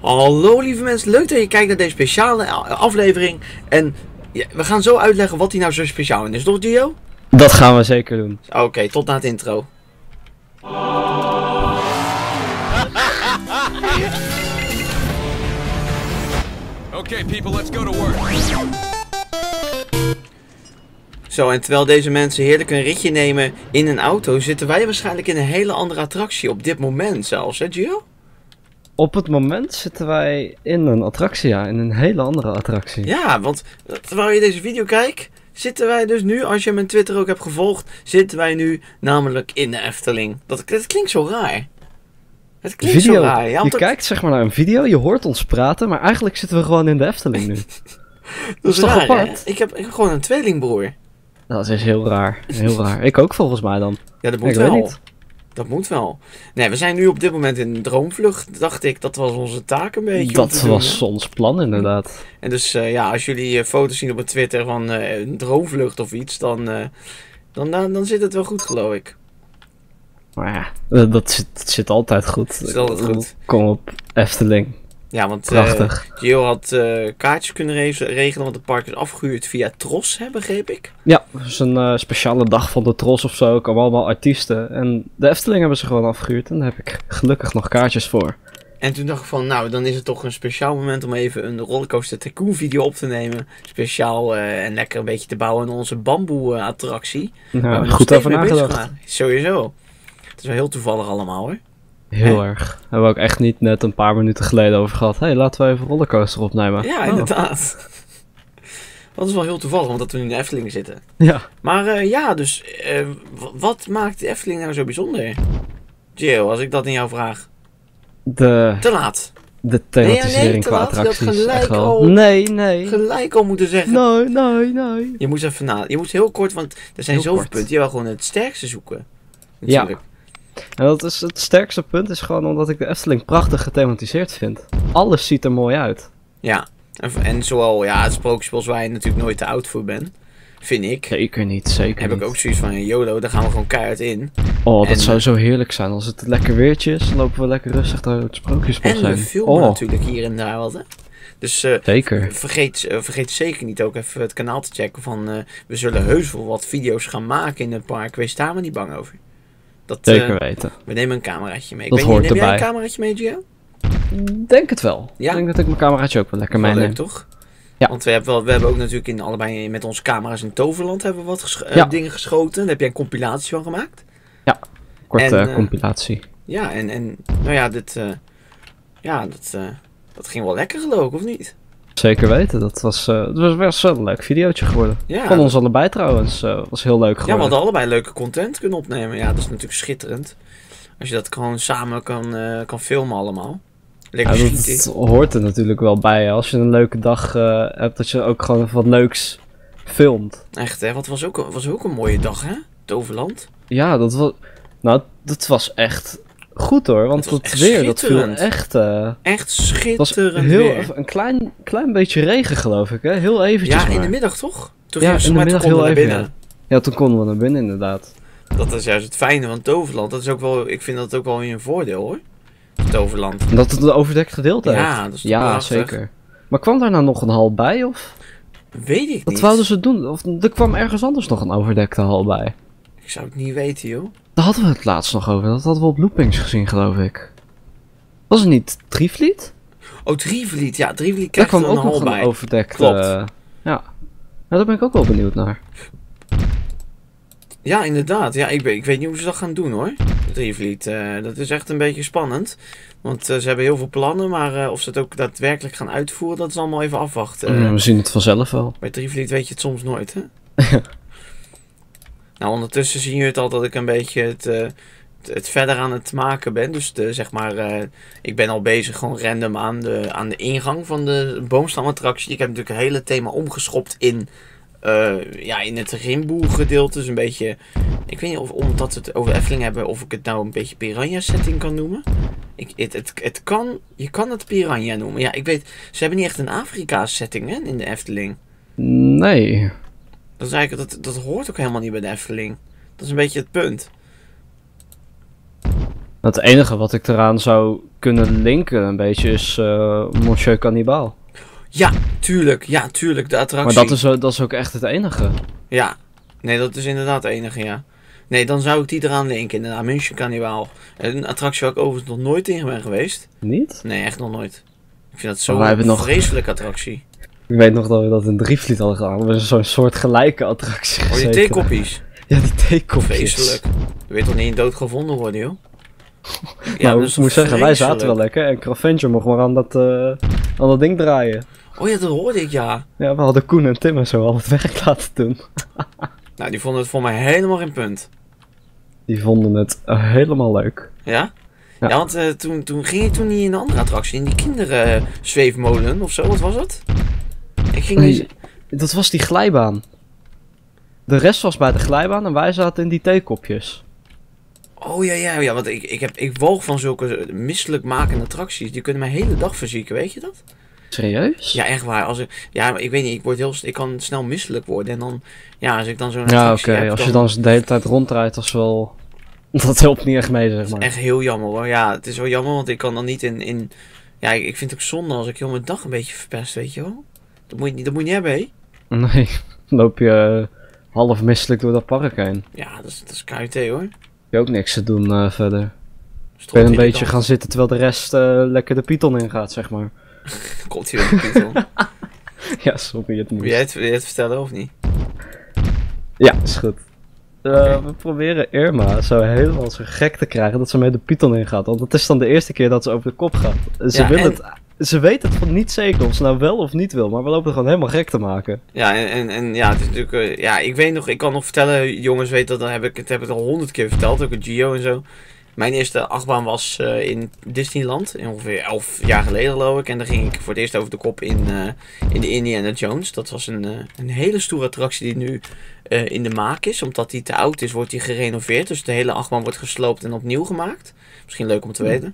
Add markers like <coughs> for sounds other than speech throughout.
Hallo lieve mensen, leuk dat je kijkt naar deze speciale aflevering. En ja, we gaan zo uitleggen wat hier nou zo speciaal in is, toch Gio? Dat gaan we zeker doen. Oké, tot na het intro. Okay, people, let's go to work. Zo, en terwijl deze mensen heerlijk een ritje nemen in een auto, zitten wij waarschijnlijk in een hele andere attractie op dit moment zelfs, hè Gio? Op het moment zitten wij in een attractie, ja, in een hele andere attractie. Ja, want terwijl je deze video kijkt, zitten wij dus nu, als je mijn Twitter ook hebt gevolgd, zitten wij nu namelijk in de Efteling. Dat, dat klinkt zo raar. Het klinkt video. zo raar. Ja, je dat- kijkt zeg maar naar een video, je hoort ons praten, maar eigenlijk zitten we gewoon in de Efteling nu. <laughs> dat is toch raar, hè? apart? Ik heb, ik heb gewoon een tweelingbroer. dat is heel raar, heel raar. Ik ook volgens mij dan. Ja, dat moet ik weet wel. niet. Dat moet wel. Nee, we zijn nu op dit moment in droomvlucht, dacht ik. Dat was onze taak een beetje. Dat was ons plan inderdaad. En dus eh, ja, als jullie eh, foto's zien op Twitter van eh, een droomvlucht of iets, dan, dan, dan, dan zit het wel goed, geloof ik. Maar ja, dat, dat zit, dat zit altijd goed. Zit altijd goed. Kom op, Efteling. Ja, want eh Prachtig. Gio had eh, kaartjes kunnen re- regelen, want het park is afgehuurd via Tros, hè, begreep ik. Ja, het is een eh, speciale dag van de Tros of zo. komen allemaal artiesten. En de Efteling hebben ze gewoon afgehuurd. En daar heb ik gelukkig nog kaartjes voor. En toen dacht ik van, nou, dan is het toch een speciaal moment om even een Rollercoaster Tycoon video op te nemen. Speciaal en lekker een beetje te bouwen aan onze bamboe attractie. Nou, nog goed over nagedacht. Sowieso. Het is wel heel toevallig allemaal hoor. Heel erg. Hebben we ook echt niet net een paar minuten geleden over gehad. Hé, hey, laten we even rollercoaster opnemen. Ja, Oh. inderdaad. <laughs> Dat is wel heel toevallig, omdat we nu in de Efteling zitten. Ja. Maar eh, ja, dus eh, wat maakt de Efteling nou zo bijzonder? Jill, als ik dat in jou vraag. De, Te laat. de Nee, nee, thematisering te qua laat. Attracties. gelijk al. Nee, nee. Gelijk al moeten zeggen. Nee, nee, nee. Je moest even na. Je moest heel kort, want er zijn Heel zoveel kort. punten. Je wil gewoon het sterkste zoeken. Ja. En dat is het sterkste punt is gewoon omdat ik de Efteling prachtig gethematiseerd vind. Alles ziet er mooi uit. Ja. En, en zowel ja, het sprookjesbos waar je natuurlijk nooit te oud voor bent. Vind ik. Zeker niet, zeker Heb niet. ik ook zoiets van, YOLO, daar gaan we gewoon keihard in. Oh, dat En- zou zo heerlijk zijn. Als het lekker weertje is, dan lopen we lekker rustig door het sprookjesbos En we heen. filmen Oh, natuurlijk hier en daar wat, hè. Dus eh, zeker. vergeet, eh, vergeet zeker niet ook even het kanaal te checken van... eh, we zullen heus wel wat video's gaan maken in het park. Wees daar maar niet bang over. Dat, eh, Zeker weten. we nemen een cameraatje mee. Dat weet niet, hoort neem jij een erbij. cameraatje mee, Gio? Denk het wel. Ja? Ik denk dat ik mijn cameraatje ook wel lekker Wel meeneem. leuk, toch? Ja. Want we hebben, wel, we hebben ook natuurlijk in allebei met onze camera's in Toverland hebben we wat ges- eh, Ja. dingen geschoten. Daar heb jij een compilatie van gemaakt. Korte En, eh, compilatie. Ja, en, en nou ja, dit, ja dat, dat ging wel lekker geloof ik, of niet? Zeker weten. Dat was, eh, dat was best wel een leuk videootje geworden. Ja, Van ons allebei trouwens. eh, was heel leuk ja, we geworden. hadden allebei leuke content kunnen opnemen. Ja, dat is natuurlijk schitterend. Als je dat gewoon samen kan, eh, kan filmen allemaal. Lekker Ja, dat hoort er natuurlijk wel bij. hè. Als je een leuke dag hebt, dat je ook gewoon wat leuks filmt. Echt hè, wat was ook, een- was ook een mooie dag hè? Toverland. Ja, dat was... Nou, dat was echt goed hoor. Want Het weer, dat viel schitterend. echt... eh, Echt Het was schitterend heel weer. een klein, klein beetje regen geloof ik, hè? Heel eventjes Ja, in de middag toch? Toen Ja, in de middag heel even, binnen. Ja, toen konden we naar binnen inderdaad. Dat is juist het fijne van Toverland. Dat is ook wel, ik vind dat ook wel weer een voordeel hoor. Toverland. Omdat het een overdekt gedeelte heeft. Ja, dat is Ja, zeker. Maar kwam daar nou nog een hal bij? Of Weet ik wat niet. wouden ze doen? Of er kwam ergens anders nog een overdekte hal bij? Ik zou het niet weten joh. Daar hadden we het laatst nog over. Dat hadden we op loopings gezien, geloof ik. Was het niet Drievliet? Oh, Drievliet. Ja, Drievliet Daar krijgt kwam er een ook nog hal een bij. overdekte... Klopt. ja. Nou, daar ben ik ook wel benieuwd naar. Ja, inderdaad. Ja, ik, weet- ik weet niet hoe ze dat gaan doen hoor. Drievliet. eh dat is echt een beetje spannend. Want eh, ze hebben heel veel plannen, maar eh, of ze het ook daadwerkelijk gaan uitvoeren, dat is allemaal even afwachten. Mm, we zien het vanzelf wel. Bij Drievliet weet je het soms nooit, hè? <laughs> nou, ondertussen zien jullie het al dat ik een beetje het, eh, het, het verder aan het maken ben. Dus de, zeg maar, eh, ik ben al bezig gewoon random aan de, aan de ingang van de boomstamattractie. Ik heb natuurlijk het hele thema omgeschopt in, eh, ja, in het rimboe gedeelte. Dus een beetje, ik weet niet of omdat we het over Efteling hebben, of ik het nou een beetje piranha setting kan noemen. Ik, het, het, het kan, je kan het piranha noemen. Ja, ik weet, ze hebben niet echt een Afrika setting hè, in de Efteling. Nee. Dat, is eigenlijk, dat, dat hoort ook helemaal niet bij de Efteling. Dat is een beetje het punt. Het enige wat ik eraan zou kunnen linken een beetje is eh Monsieur Cannibal. Ja, tuurlijk. Ja, tuurlijk. De attractie. Maar dat is, ook- dat is ook echt het enige. Ja. Nee, dat is inderdaad de enige, ja. Nee, dan zou ik die eraan linken. Inderdaad, München Cannibal. Een attractie waar ik overigens nog nooit in ben geweest. Niet? Nee, echt nog nooit. Ik vind dat zo'n nog- vreselijke attractie. Ik weet nog dat we dat in Drievliet hadden gedaan. We hebben zo'n soort gelijke attractie Oh, die theekoppies. Ja, die theekopjes. Vreselijk. Je weet toch niet in dood gevonden worden, joh? <laughs> Ja, nou, ik moet zeggen, wij zaten wel lekker. En Cravenger mocht maar aan dat, eh, aan dat ding draaien. Oh ja, dat hoorde ik, ja. Ja, we hadden Koen en Tim en zo al het <laughs> werk laten doen. Nou, die vonden het voor mij helemaal geen punt. Die vonden het eh, helemaal leuk. Ja? Ja. Ja, want eh, toen, toen ging ik toen niet in een andere attractie, in die kinderzweefmolen of zo, wat was het? Ik ging Nee. eens- Dat was die glijbaan. De rest was bij de glijbaan en wij zaten in die theekopjes. Oh ja, ja, ja, want ik, ik, heb, ik woog van zulke misselijkmakende attracties. Die kunnen mij de hele dag verzieken, weet je dat? Serieus? Ja, echt waar. Als ik, ja, maar ik weet niet, ik, word heel, ik kan snel misselijk worden. En dan, ja, als ik dan zo'n Ja, attractie oké. Als je dan de hele tijd ronddraait, dat is wel... <laughs> Dat helpt niet echt mee, zeg Dat is maar. echt heel jammer hoor. Ja, het is wel jammer, want ik kan dan niet in... in ja, ik, ik vind het ook zonde als ik heel mijn dag een beetje verpest, weet je wel. Dat moet je, niet- dat moet je niet hebben, hé. Nee, dan <laughs> loop je eh, half misselijk door dat park heen. Ja, dat is, dat is KUT hoor. Je ook niks te doen eh, verder. Ik ben een in beetje kant. gaan zitten terwijl de rest eh, lekker de Python ingaat, zeg maar. <laughs> Komt hier de Python. <laughs> Ja, sorry, het Wil moet. jij het, wil jij het vertellen of niet? Ja, is goed. We proberen Irma zo helemaal zo gek te krijgen dat ze mee de Python ingaat. Want het is dan de eerste keer dat ze over de kop gaat. Ze, Ja, wil en- het, ze weet het van niet zeker of ze nou wel of niet wil, maar we lopen er gewoon helemaal gek te maken. Ja, en, en, en ja, het is natuurlijk... eh, ja, ik weet nog, ik kan nog vertellen, jongens weten dat, dan heb ik, het heb ik al honderd keer verteld, ook met Gio en zo. Mijn eerste achtbaan was eh, in Disneyland, ongeveer elf jaar geleden geloof ik. En daar ging ik voor het eerst over de kop in, eh, in de Indiana Jones. Dat was een, een hele stoere attractie die nu in de maak is. Omdat die te oud is, wordt die gerenoveerd. Dus de hele achtbaan wordt gesloopt en opnieuw gemaakt. Misschien leuk om te weten.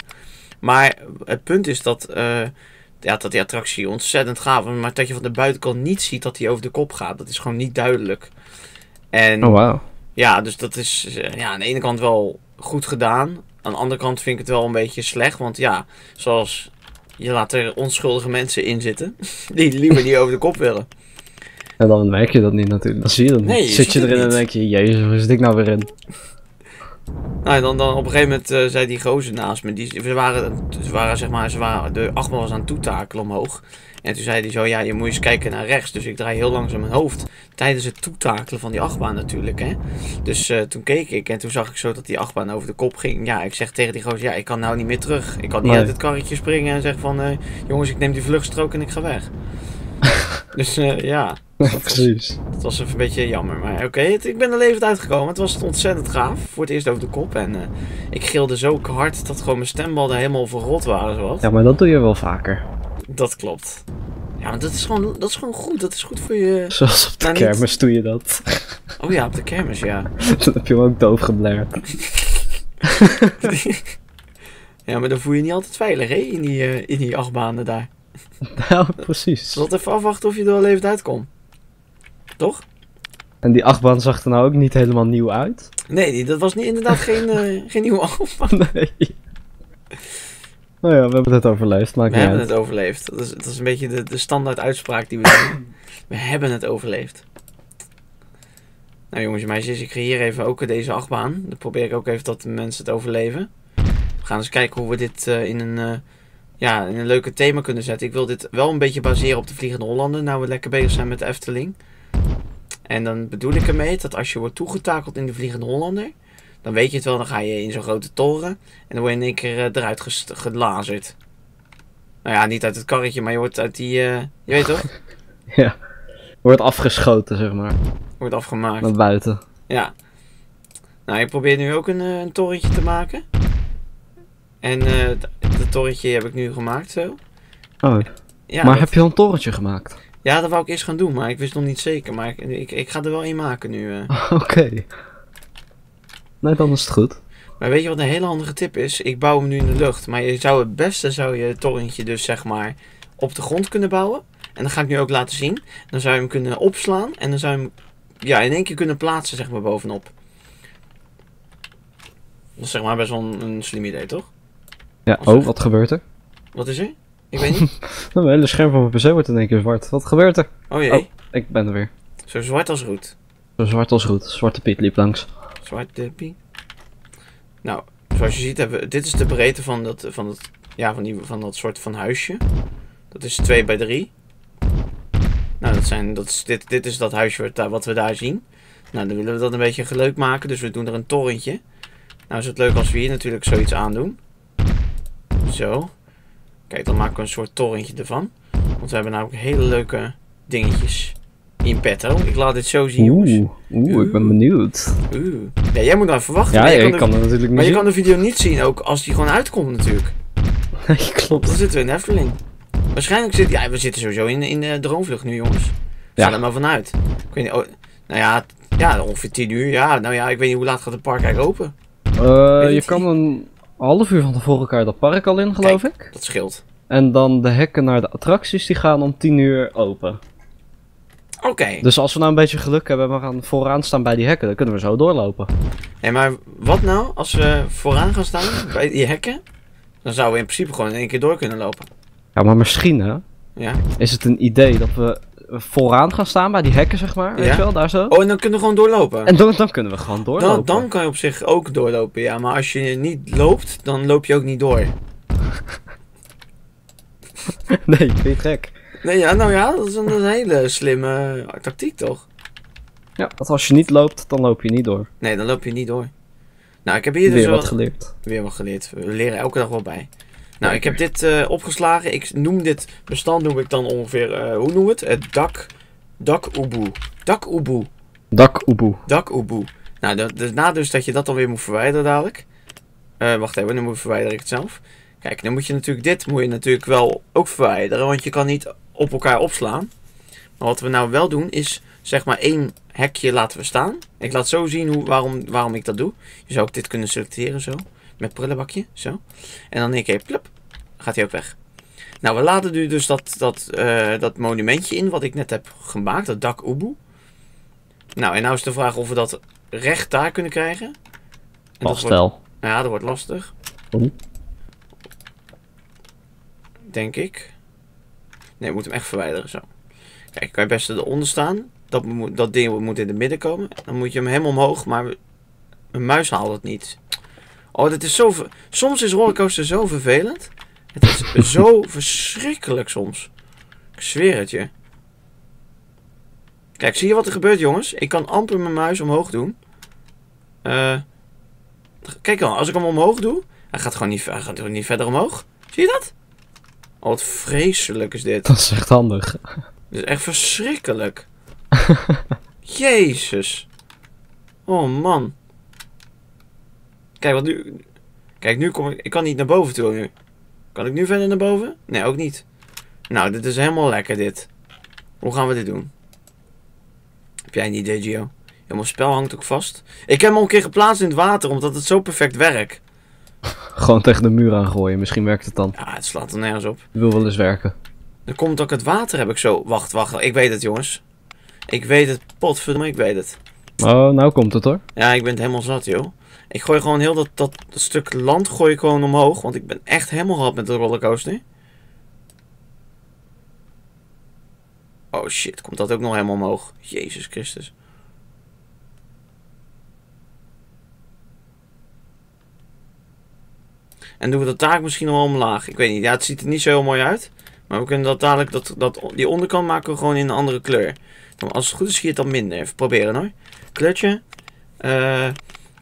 Maar het punt is dat, eh, ja, dat die attractie ontzettend gaaf is. Maar dat je van de buitenkant niet ziet dat hij over de kop gaat. Dat is gewoon niet duidelijk. En Oh, wauw. ja, dus dat is eh, ja, aan de ene kant wel goed gedaan. Aan de andere kant vind ik het wel een beetje slecht. Want ja, zoals je laat er onschuldige mensen in zitten. <laughs> Die liever niet over de kop willen. En dan merk je dat niet natuurlijk. Dan zie je dat niet. Nee, je Zit je erin en denk je, jezus, waar zit ik nou weer in? Nou, dan, dan op een gegeven moment eh, zei die gozer naast me. Die, ze waren, ze waren zeg maar, ze waren, de achtbaan was aan het toetakelen omhoog. En toen zei hij zo, ja, je moet eens kijken naar rechts. Dus ik draai heel langzaam mijn hoofd. Tijdens het toetakelen van die achtbaan natuurlijk, hè. Dus eh, toen keek ik en toen zag ik zo dat die achtbaan over de kop ging. Ja, ik zeg tegen die gozer, ja, ik kan nou niet meer terug. Ik kan niet Nee. uit het karretje springen en zeggen van, eh, jongens, ik neem die vluchtstrook en ik ga weg. <laughs> dus eh, <laughs> ja, Precies. dat was even een beetje jammer. Maar oké, ik ben er levend uitgekomen. Het was ontzettend gaaf. Voor het eerst over de kop. En eh, ik gilde zo hard dat gewoon mijn stemballen helemaal verrot waren. Zoals. Ja, maar dat doe je wel vaker. Dat klopt. Ja, maar dat is, gewoon, dat is gewoon goed. Dat is goed voor je... Zoals op de Nou, niet- kermis doe je dat. Oh ja, op de kermis, ja. <laughs> dan heb je ook doof geblerd. <laughs> ja, maar dan voel je je niet altijd veilig, hè? In die, eh, in die achtbanen daar. <laughs> nou, precies. Zal het even afwachten of je er wel levend uitkomt. Toch? En die achtbaan zag er nou ook niet helemaal nieuw uit. Nee, dat was niet, inderdaad geen, <laughs> eh, geen nieuwe achtbaan. Nee. Nou ja, we hebben het overleefd, maakt We niet hebben uit. het overleefd. Dat is, dat is een beetje de, de standaard uitspraak die we doen. <coughs> we hebben het overleefd. Nou jongens en meisjes, ik hier even ook deze achtbaan. Dan probeer ik ook even dat de mensen het overleven. We gaan eens kijken hoe we dit eh, in, een, eh, ja, een leuke thema kunnen zetten. Ik wil dit wel een beetje baseren op de Vliegende Hollander. Nou we lekker bezig zijn met de Efteling. En dan bedoel ik ermee dat als je wordt toegetakeld in de Vliegende Hollander... Dan weet je het wel, dan ga je in zo'n grote toren. En dan word je in één keer eh, eruit gelazerd. Nou ja, niet uit het karretje, maar je wordt uit die... eh, je weet toch? <laughs> Ja. Wordt afgeschoten, zeg maar. Wordt afgemaakt. Naar buiten. Ja. Nou, ik probeer nu ook een, eh, een torrentje te maken. En eh torrentje heb ik nu gemaakt zo. Oh, Ja, maar dat, heb je al een torentje gemaakt? ja, dat wou ik eerst gaan doen, maar ik wist nog niet zeker. Maar ik, ik, ik ga er wel één maken nu. eh. <laughs> Oké. Nee, dan is het goed. Maar weet je wat een hele handige tip is? Ik bouw hem nu in de lucht. Maar je zou het beste zou je het torrentje dus zeg maar op de grond kunnen bouwen. En dat ga ik nu ook laten zien. Dan zou je hem kunnen opslaan. En dan zou je hem ja, in één keer kunnen plaatsen zeg maar bovenop. Dat is zeg maar best wel een, een slim idee, toch? Ja, oh, wat gebeurt er? Wat is er? Ik weet niet. <laughs> Mijn hele scherm van mijn pc wordt in één keer zwart. Wat gebeurt er? Oh jee. Oh. Ik ben er weer. Zo zwart als roet. Zo zwart als roet. Zwarte Piet liep langs. Zwarte pie. Nou, zoals je ziet, hebben we, dit is de breedte van dat, van dat, ja, van die, van dat soort van huisje. Dat is 2 bij 3. Nou, dat zijn, dat is, dit, dit is dat huisje wat, wat we daar zien. Nou, dan willen we dat een beetje leuk maken, dus we doen er een torentje. Nou is het leuk als we hier natuurlijk zoiets aandoen. Zo. Kijk, dan maken we een soort torentje ervan. Want we hebben namelijk hele leuke dingetjes in petto. Ik laat dit zo zien, jongens. Oeh, oeh, ik ben benieuwd. Oeh. Ja, jij moet nou even wachten. Ja, maar je ik de- kan het natuurlijk maar niet je zien. kan de video niet zien ook als die gewoon uitkomt natuurlijk. <laughs> Nee, Dan klopt. zitten we in de Efteling. Waarschijnlijk zit... Ja, we zitten sowieso in, in de droomvlucht nu, jongens. Ga Ja. er maar vanuit. Ik weet niet... Oh, nou ja, ja, ongeveer 10 uur. Ja, nou ja, ik weet niet hoe laat gaat het park eigenlijk open. Eh, Weet je kan een half uur van tevoren je dat park al in, geloof ik. Dat scheelt. En dan de hekken naar de attracties, die gaan om 10 uur open. Oké. Dus als we nou een beetje geluk hebben en we gaan vooraan staan bij die hekken, dan kunnen we zo doorlopen. Hé, maar wat nou als we vooraan gaan staan bij die hekken? Dan zouden we in principe gewoon in één keer door kunnen lopen. Ja, maar misschien hè, Ja. is het een idee dat we vooraan gaan staan bij die hekken, zeg maar. Weet je wel, daar zo. Oh, en dan kunnen we gewoon doorlopen. En dan, dan kunnen we gewoon dan, doorlopen. dan kan je op zich ook doorlopen, ja. Maar als je niet loopt, dan loop je ook niet door. <laughs> Nee, ben je gek. Nee, ja, nou ja, dat is een, een hele slimme tactiek, toch? Ja, want als je niet loopt, dan loop je niet door. Nee, dan loop je niet door. Nou, ik heb hier dus Weer wat geleerd. weer wat geleerd. We leren elke dag wel bij. Nou, ik heb dit eh, opgeslagen. Ik noem dit bestand noem ik dan ongeveer, eh, hoe noem het? Het dak, dak ubu. Dak ubu. Dak Oeboe. Dak ubu. Nou, dat, daarna dus dat je dat dan weer moet verwijderen dadelijk. Eh, wacht even, nu moet verwijder ik het zelf. Kijk, dan moet je natuurlijk dit moet je natuurlijk wel ook verwijderen, want je kan niet op elkaar opslaan. Maar wat we nou wel doen is, zeg maar één hekje laten we staan. Ik laat zo zien hoe, waarom, waarom ik dat doe. Je zou ook dit kunnen selecteren zo, met prullenbakje, zo. En dan één keer, plup, gaat hij ook weg. Nou, we laten nu dus dat, dat, eh, dat monumentje in wat ik net heb gemaakt, dat dak Ubu. Nou, en nou is de vraag of we dat recht daar kunnen krijgen. En dat wordt, Pastel. ja, dat wordt lastig. Denk ik. Nee, we moeten hem echt verwijderen zo. Kijk, kan je best eronder staan. Dat, dat ding moet in het midden komen. Dan moet je hem helemaal omhoog, maar mijn muis haalt het niet. Oh, dit is zo... ver- Soms is rollercoaster zo vervelend. Het is <laughs> zo verschrikkelijk soms. Ik zweer het je. Kijk, zie je wat er gebeurt, jongens? Ik kan amper mijn muis omhoog doen. Eh, kijk dan, als ik hem omhoog doe, hij gaat gewoon niet, hij gaat gewoon niet verder omhoog. Zie je dat? Oh, wat vreselijk is dit. Dat is echt handig. Dit is echt verschrikkelijk. <laughs> Jezus. Oh man. Kijk, wat nu. Kijk, nu kom ik. Ik kan niet naar boven toe nu. Kan ik nu verder naar boven? Nee, ook niet. Nou, dit is helemaal lekker dit. Hoe gaan we dit doen? Heb jij een idee, Gio? Ja, mijn spel hangt ook vast. Ik heb hem al een keer geplaatst in het water, omdat het zo perfect werkt. <laughs> Gewoon tegen de muur aangooien, misschien werkt het dan. Ja, het slaat er nergens op. Ik wil wel eens werken. Dan komt ook het water, heb ik zo. Wacht, wacht. Ik weet het, jongens. Ik weet het. Potverdomme, ik weet het. Oh, nou komt het hoor. Ja, ik ben het helemaal zat, joh. Ik gooi gewoon heel dat, dat, stuk land gooi ik gewoon omhoog. Want ik ben echt helemaal gehad met de rollercoaster. Oh shit, komt dat ook nog helemaal omhoog? Jezus Christus. En doen we dat taak misschien nog wel omlaag? Ik weet niet. Ja, het ziet er niet zo heel mooi uit. Maar we kunnen dat dadelijk, dat, dat, die onderkant maken we gewoon in een andere kleur. Als het goed is, het dan minder. Even proberen hoor. Kleurtje. Eh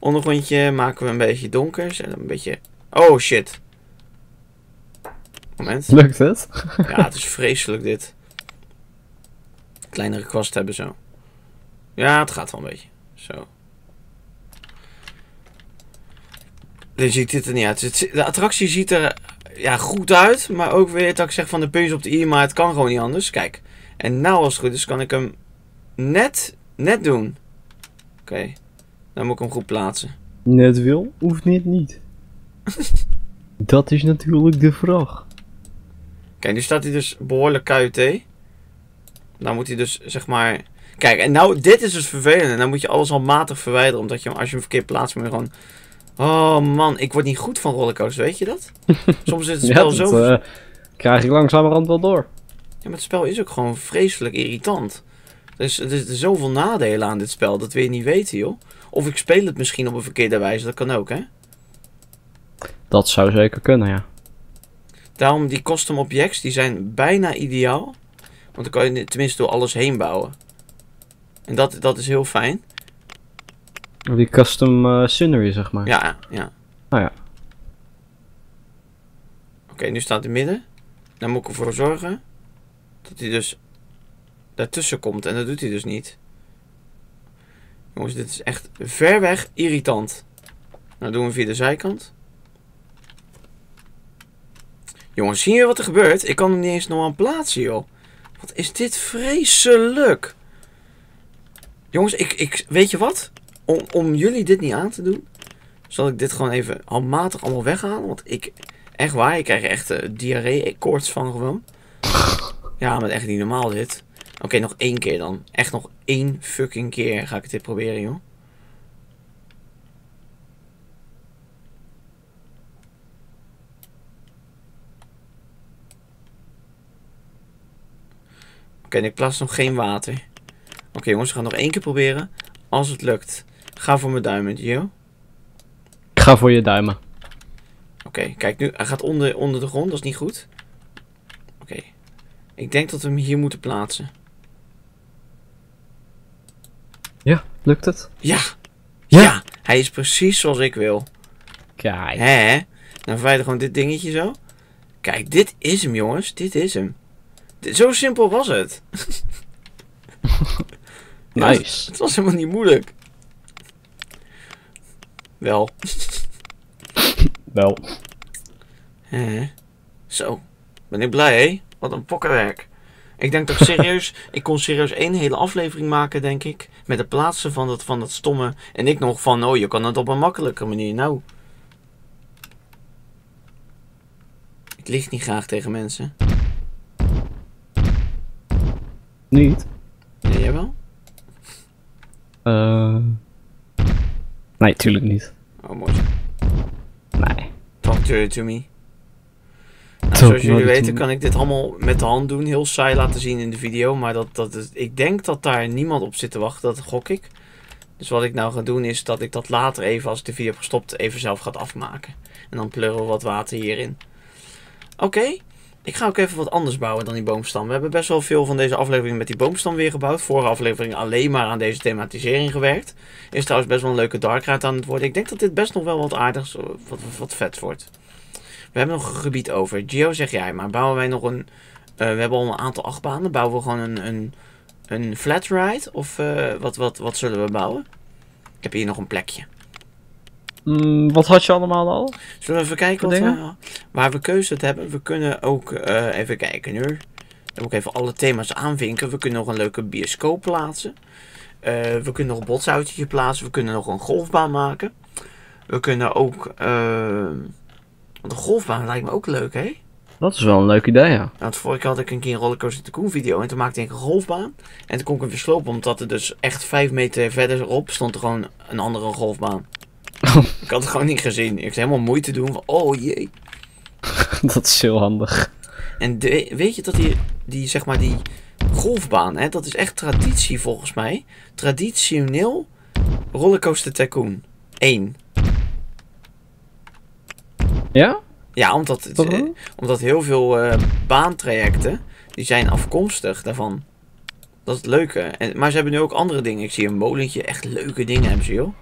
ondergrondje maken we een beetje donker. Zet hem Een beetje... Oh shit. Moment. Lukt het? Ja, het is vreselijk dit. Kleinere kwast hebben zo. Ja, het gaat wel een beetje. Zo. Dan ziet dit er niet uit. De attractie ziet er ja, goed uit. Maar ook weer dat ik zeg van de puntjes op de i. Maar het kan gewoon niet anders. Kijk. En nou als het goed is kan ik hem net, net doen. Oké. Dan moet ik hem goed plaatsen. Net wil, hoeft net niet. <laughs> Dat is natuurlijk de vraag. Kijk, nu staat hij dus behoorlijk KUT. Dan moet hij dus, zeg maar... Kijk, en nou, dit is dus vervelend. En dan moet je alles al matig verwijderen. Omdat je hem, als je hem verkeerd plaatst, moet je gewoon Oh man, ik word niet goed van rollercoasters, weet je dat? <laughs> Soms is het Ja, spel dat zo... eh, krijg ik langzamerhand wel door. Ja, maar het spel is ook gewoon vreselijk irritant. Dus er zitten zoveel nadelen aan dit spel, dat wil je niet weten, joh. Of ik speel het misschien op een verkeerde wijze, dat kan ook, hè. Dat zou zeker kunnen, ja. Daarom, die custom objects, die zijn bijna ideaal. Want dan kan je tenminste door alles heen bouwen. En dat, dat is heel fijn. Die custom eh, scenery, zeg maar. Ja, ja. Oh ja. Oké, nu staat hij midden. Dan moet ik ervoor zorgen dat hij dus daartussen komt. En dat doet hij dus niet. Jongens, dit is echt ver weg irritant. Nou doen we via de zijkant. Jongens, zie je wat er gebeurt? Ik kan hem niet eens normaal plaatsen, joh. Wat is dit vreselijk. Jongens, ik, ik, weet je wat? Om, om jullie dit niet aan te doen, zal ik dit gewoon even handmatig allemaal weghalen. Want ik, echt waar, ik krijg echt uh, diarree-koorts van gewoon. Ja, maar echt niet normaal dit. Oké, nog één keer dan. Echt nog één fucking keer ga ik dit proberen, joh. Oké, ik plaats nog geen water. Oké jongens, we gaan nog één keer proberen. Als het lukt, ga voor mijn duimen, joh. Ik ga voor je duimen. Oké, kijk nu. Hij gaat onder, onder de grond, dat is niet goed. Oké. Ik denk dat we hem hier moeten plaatsen. Ja, lukt het? Ja! Ja. Ja! Hij is precies zoals ik wil. Kijk. Hè? Dan verwijder gewoon dit dingetje zo. Kijk, dit is hem jongens. Dit is hem. Zo simpel was <laughs> het. Nice. Het was helemaal niet moeilijk. Wel. Wel. Hè? Zo. Ben ik blij, hè? Wat een pokkenwerk. Ik denk ik <laughs> serieus... ik kon serieus één hele aflevering maken, denk ik. Met het plaatsen van dat, van dat stomme... En ik nog van, oh, je kan het op een makkelijke manier. Nou... Ik lieg niet graag tegen mensen. Niet? Nee, jij wel? Eh. Nee, tuurlijk niet. Oh, mooi. Nee. Talk to, to me. Zoals jullie weten kan ik dit allemaal met de hand doen. Heel saai laten zien in de video. Maar dat, dat is, ik denk dat daar niemand op zit te wachten. Dat gok ik. Dus wat ik nou ga doen is dat ik dat later even, als ik de video heb gestopt, even zelf ga afmaken. En dan pleuren we wat water hierin. Oké. Ik ga ook even wat anders bouwen dan die boomstam. We hebben best wel veel van deze aflevering met die boomstam weer gebouwd. Vorige aflevering alleen maar aan deze thematisering gewerkt. Is trouwens best wel een leuke dark ride aan het worden. Ik denk dat dit best nog wel wat aardigs, wat, wat, wat vet wordt. We hebben nog een gebied over. Gio, zeg jij maar. Bouwen wij nog een... eh, we hebben al een aantal achtbanen. Bouwen we gewoon een, een, een flat ride? Of eh, wat, wat, wat zullen we bouwen? Ik heb hier nog een plekje. Mm, wat had je allemaal al? Zullen we even kijken wat we, waar we keuze hebben? We kunnen ook eh, even kijken nu. Dan moet ik even alle thema's aanvinken. We kunnen nog een leuke bioscoop plaatsen. We kunnen nog een botshoutje plaatsen. We kunnen nog een golfbaan maken. We kunnen ook... want een golfbaan lijkt me ook leuk, hè? Dat is wel een leuk idee, ja. Want vorige keer had ik een keer een Rollercoaster Tycoon video. En toen maakte ik een golfbaan. En toen kon ik hem weer slopen. Omdat er dus echt vijf meter verderop stond er gewoon een andere golfbaan. <laughs> ik had het gewoon niet gezien. Ik had helemaal moeite doen van, oh jee. <laughs> dat is heel handig. En de- weet je dat die, die, zeg maar, die golfbaan, hè, dat is echt traditie volgens mij. Traditioneel Rollercoaster Tycoon 1. Ja? Ja, omdat, het, eh, omdat heel veel eh, baantrajecten, die zijn afkomstig daarvan. Dat is het leuke. En, maar ze hebben nu ook andere dingen. Ik zie een molentje, echt leuke dingen hebben ze, joh.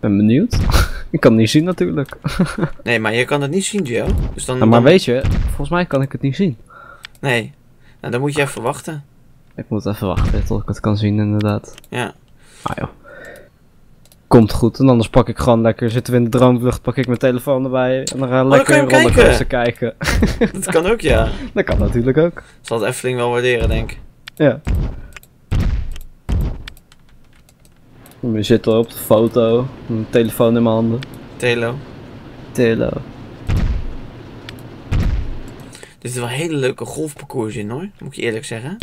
Ben benieuwd. <laughs> ik kan het niet zien natuurlijk. <laughs> Nee, maar je kan het niet zien, Joe. Dus dan, Nou, maar dan- weet je, volgens mij kan ik het niet zien. Nee. Nou, dan moet je even wachten. Ik moet even wachten tot ik het kan zien inderdaad. Ja. Ah joh. Komt goed. En anders pak ik gewoon lekker, zitten we in de droomvlucht, pak ik mijn telefoon erbij. En dan ga ik dan lekker je hem rollercoaster kijken. <laughs> Dat kan ook, ja. <laughs> Dat kan natuurlijk ook. Zal het Efteling wel waarderen, denk ik. Ja. We zitten op de foto, een telefoon in mijn handen. Telo. Telo. Er zit wel een hele leuke golfparcours in hoor, moet ik je eerlijk zeggen.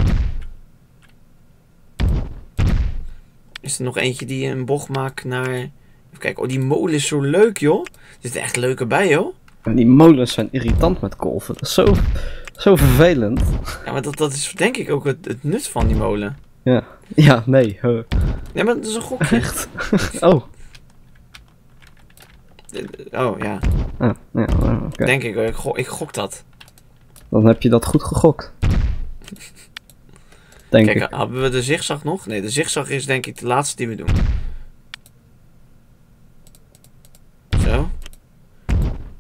Is er nog eentje die een bocht maakt naar... Even kijken, oh die molen is zo leuk joh. Er zitten echt leuke bij joh. En die molens zijn irritant met kolven. Dat is zo, zo vervelend. Ja, maar dat, dat is denk ik ook het, het nut van die molen. Ja. Ja, nee. huh. Ja, maar dat is een gokje. Echt? Oh. Oh ja, Ah, ja, oké. denk ik. Ik, gok, ik gok dat. Dan heb je dat goed gegokt. Denk Kijk, ik. hebben we de zigzag nog? Nee, de zigzag is denk ik de laatste die we doen. Zo.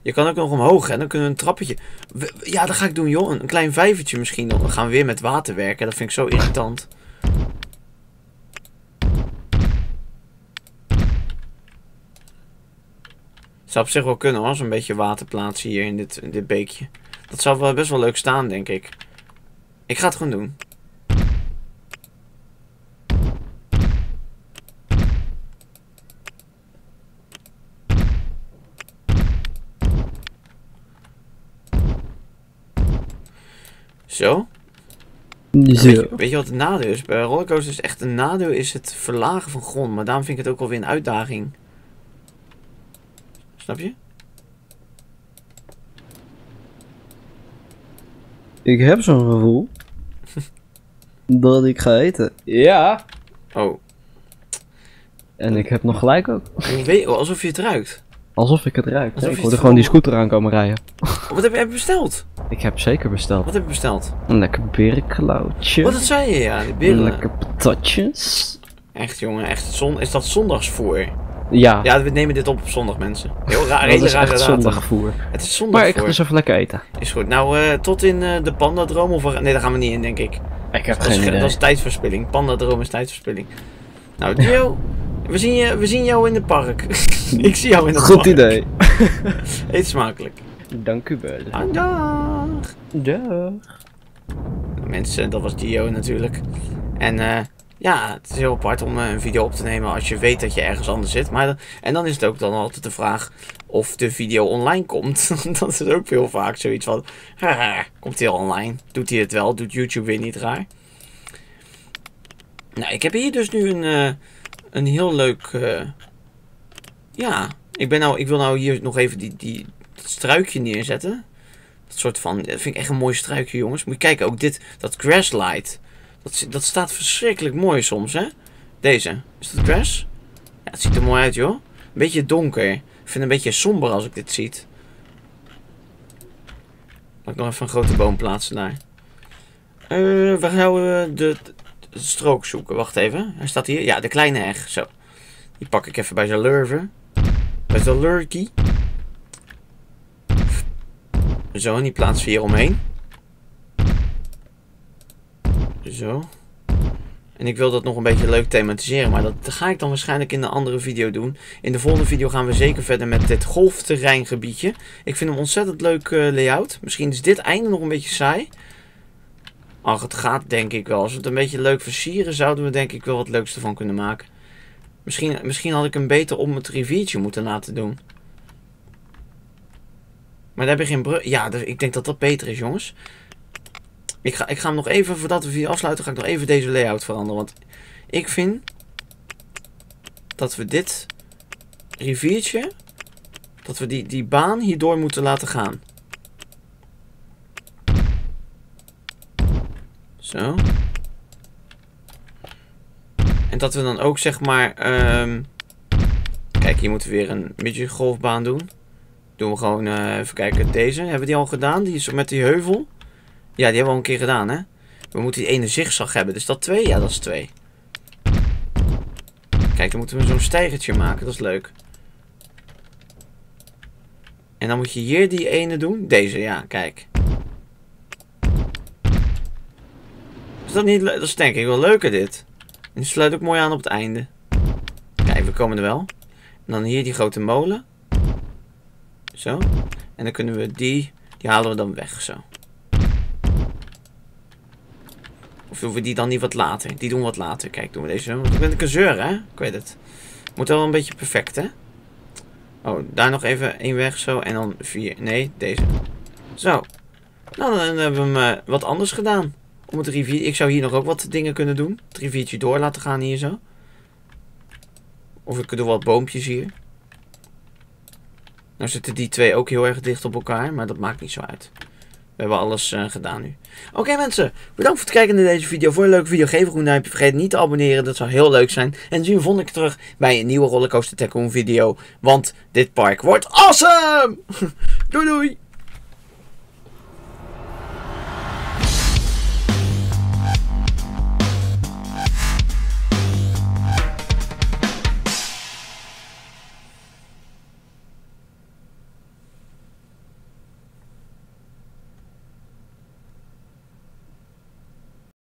Je kan ook nog omhoog, hè? Dan kunnen we een trappetje. We- Ja, dat ga ik doen, joh. Een klein vijvertje misschien nog. Dan gaan we weer met water werken. Dat vind ik zo irritant. Zou op zich wel kunnen hoor, zo'n beetje water plaatsen hier in dit, in dit beekje. Dat zou wel best wel leuk staan, denk ik. Ik ga het gewoon doen. Zo. Weet, je, weet je wat het nadeel is? Bij rollercoasters is echt een nadeel is het verlagen van grond. Maar daarom vind ik het ook alweer een uitdaging. Snap je? Ik heb zo'n gevoel. <laughs> dat ik ga eten. Ja. Oh, En ik heb nog gelijk ook. weet, alsof je het ruikt. Alsof ik het ruik. Alsof ik hoorde gewoon die scooter aankomen rijden. Wat heb je heb je besteld? Ik heb zeker besteld. Wat heb je besteld? Een lekker berenklauwtje. Wat dat zei je, ja. De beren. Lekker patatjes. Echt, jongen. Echt, zon, is dat zondagsvoer? Ja, Ja, we nemen dit op op zondag, mensen. Heel raar. dat is echt zondagvoer. Het is Maar zondagvoer. ik ga dus even lekker eten. Is goed. Nou, eh, tot in eh, de Pandadroom of... Nee, daar gaan we niet in, denk ik. Ik heb Dat is, ge- dat is tijdverspilling. Pandadroom is tijdverspilling. Nou, Gio, we zien, je, we zien jou in het park. <laughs> ik zie jou in het Goed park. idee. <laughs> Eet smakelijk. Dank u wel. Ah, dag. Dag. Mensen, dat was Gio natuurlijk. En eh, ja, het is heel apart om eh, een video op te nemen als je weet dat je ergens anders zit. Maar, en dan is het ook dan altijd de vraag of de video online komt. <laughs> dat is ook heel vaak zoiets van, "Haha, komt hij al online? Doet hij het wel? Doet YouTube weer niet raar? Nou, ik heb hier dus nu een, eh, een heel leuk... ja, ik, ben nou, ik wil nou hier nog even die, die, dat struikje neerzetten. Dat soort van, dat vind ik echt een mooi struikje, jongens. Moet je kijken, ook dit, dat grasslight. Dat, dat staat verschrikkelijk mooi soms, hè? Deze. Is dat grass? Ja, het ziet er mooi uit, joh. Een beetje donker. Ik vind het een beetje somber als ik dit zie. Laat ik nog even een grote boom plaatsen daar. Eh, waar zouden we de, de strook zoeken? Wacht even. Hij staat hier. Ja, de kleine heg. Zo. Die pak ik even bij zijn lurven. Bij zijn lurkie. Zo, en die plaatsen we hier omheen. Zo. En ik wil dat nog een beetje leuk thematiseren, maar dat ga ik dan waarschijnlijk in een andere video doen. In de volgende video gaan we zeker verder met dit golfterreingebiedje. Ik vind hem ontzettend leuk eh, layout. Misschien is dit einde nog een beetje saai. Ach, het gaat denk ik wel. Als we het een beetje leuk versieren, zouden we denk ik wel wat leuks ervan kunnen maken. Misschien, misschien had ik hem beter om het riviertje moeten laten doen. Maar daar heb je geen brug. Ja, dus ik denk dat dat beter is, jongens. Ik ga, ik ga hem nog even, voordat we video afsluiten, ga ik nog even deze layout veranderen. Want ik vind dat we dit riviertje, dat we die, die baan hierdoor moeten laten gaan. Zo. En dat we dan ook zeg maar. ehm, kijk, hier moeten we weer een midgetgolfbaan doen. Doen we gewoon eh, even kijken. Deze hebben we die al gedaan. Die is met die heuvel. Ja, die hebben we al een keer gedaan, hè? We moeten die ene zigzag hebben. Dus dat twee? Ja, dat is twee. Kijk, dan moeten we zo'n stijgertje maken. Dat is leuk. En dan moet je hier die ene doen. Deze, ja, kijk. Is dat niet? Dat is denk ik wel leuker, dit. En die sluit ook mooi aan op het einde. Kijk, we komen er wel. En dan hier die grote molen. Zo. En dan kunnen we die, die halen we dan weg, zo. Of doen we die dan niet wat later? Die doen we wat later. Kijk, doen we deze. Want ik ben een kazeur, hè? Ik weet het. Moet wel een beetje perfect, hè? Oh, daar nog even één weg, zo. En dan vier. Nee, deze. Zo. Nou, dan hebben we hem eh, wat anders gedaan. Om het rivier... Ik zou hier nog ook wat dingen kunnen doen. Het riviertje door laten gaan hier zo. Of ik doe wat boompjes hier. Nou zitten die twee ook heel erg dicht op elkaar, maar dat maakt niet zo uit. We hebben alles eh, gedaan nu. Oké mensen, bedankt voor het kijken naar deze video. Voor een leuke video geef een duimpje. Vergeet niet te abonneren, dat zou heel leuk zijn. En zien we volgende keer terug bij een nieuwe Rollercoaster Tycoon video. Want dit park wordt awesome! <laughs> doei doei!